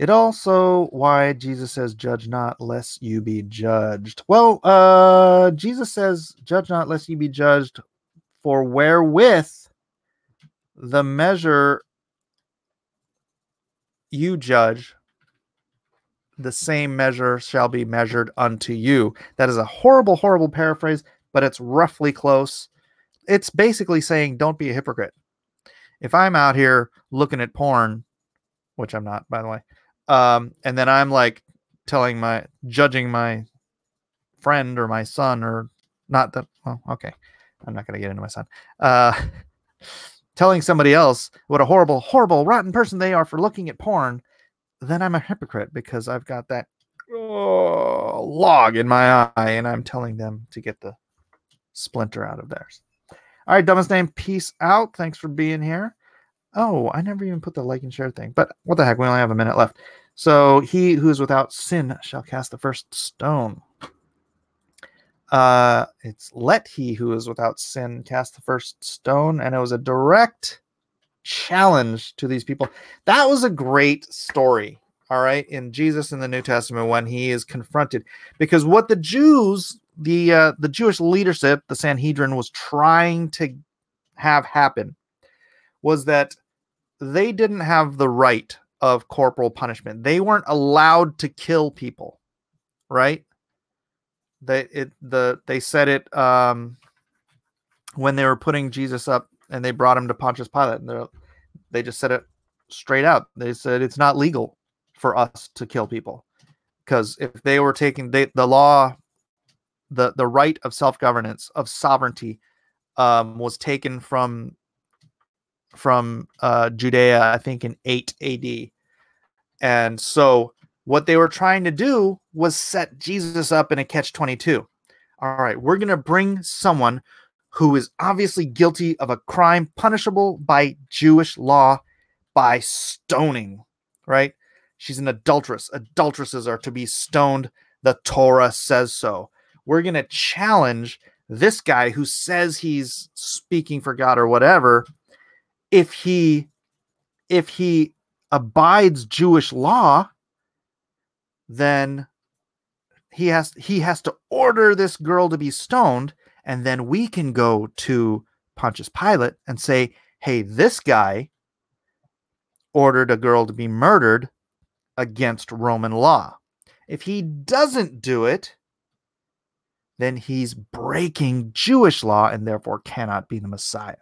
Speaker 2: it also why Jesus says, "Judge not, lest you be judged." Well, uh, Jesus says, "Judge not, lest you be judged." For wherewith the measure you judge the same measure shall be measured unto you. That is a horrible, horrible paraphrase, but it's roughly close. It's basically saying, don't be a hypocrite. If I'm out here looking at porn, which I'm not, by the way, um, and then I'm like telling my, judging my friend or my son, or not that, well, okay, I'm not going to get into my son, uh, telling somebody else what a horrible, horrible, rotten person they are for looking at porn then I'm a hypocrite because I've got that oh, log in my eye and I'm telling them to get the splinter out of theirs. All right, dumbest name, peace out. Thanks for being here. Oh, I never even put the like and share thing, but what the heck? We only have a minute left. So, he who is without sin shall cast the first stone. Uh, it's let he who is without sin cast the first stone, and it was a direct challenge to these people. That was a great story, all right, in Jesus in the New Testament when he is confronted because what the Jews, the uh, the Jewish leadership, the Sanhedrin was trying to have happen was that they didn't have the right of corporal punishment. They weren't allowed to kill people, right? They it the they said it um when they were putting Jesus up and they brought him to Pontius Pilate, and they they just said it straight out. They said it's not legal for us to kill people because if they were taking they, the law, the the right of self governance of sovereignty um, was taken from from uh, Judea, I think in eight A.D. And so what they were trying to do was set Jesus up in a catch twenty two. All right, we're going to bring someone who is obviously guilty of a crime punishable by Jewish law by stoning, right? She's an adulteress. Adulteresses are to be stoned. The Torah says so. We're going to challenge this guy who says he's speaking for God or whatever if he if he abides Jewish law then he has he has to order this girl to be stoned and then we can go to Pontius Pilate and say hey this guy ordered a girl to be murdered against Roman law. If he doesn't do it then he's breaking Jewish law and therefore cannot be the Messiah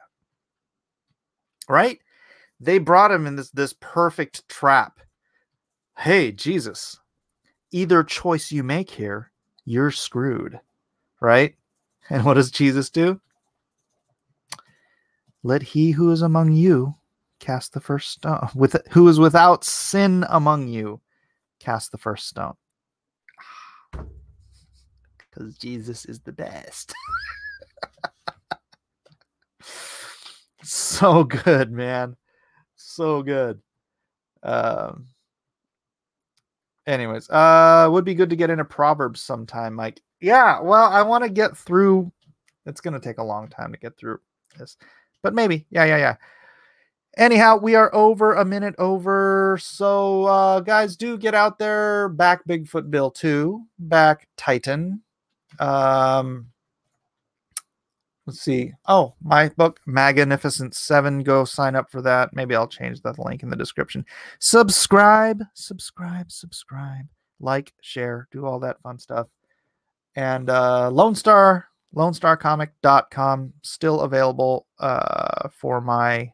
Speaker 2: right they brought him in this this perfect trap hey Jesus either choice you make here, you're screwed, right? And what does Jesus do? Let he who is among you cast the first stone. With who is without sin among you, cast the first stone. Because Jesus is the best. so good, man. So good. Um, anyways, uh, would be good to get into Proverbs sometime, Mike. Yeah, well, I want to get through. It's going to take a long time to get through this, but maybe. Yeah, yeah, yeah. Anyhow, we are over a minute over. So, uh, guys, do get out there. Back Bigfoot Bill 2, back Titan. Um, let's see. Oh, my book, Magnificent Seven. Go sign up for that. Maybe I'll change that link in the description. Subscribe, subscribe, subscribe, like, share, do all that fun stuff. And uh, Lone Star, LoneStarComic.com, still available uh, for my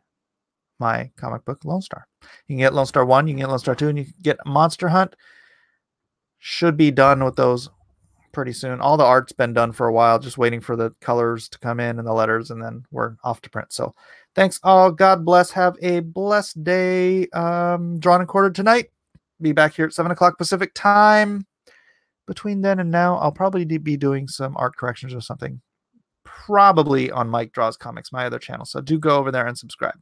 Speaker 2: my comic book Lone Star. You can get Lone Star 1, you can get Lone Star 2, and you can get Monster Hunt. Should be done with those pretty soon. All the art's been done for a while, just waiting for the colors to come in and the letters, and then we're off to print. So thanks all. God bless. Have a blessed day. Um, drawn and quartered tonight. Be back here at 7 o'clock Pacific time. Between then and now, I'll probably be doing some art corrections or something. Probably on Mike Draws Comics, my other channel. So do go over there and subscribe.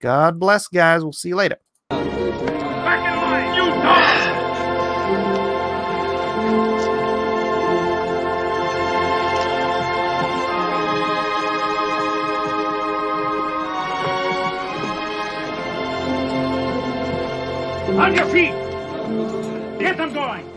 Speaker 2: God bless, guys. We'll see you later.
Speaker 1: On your feet! Get them going!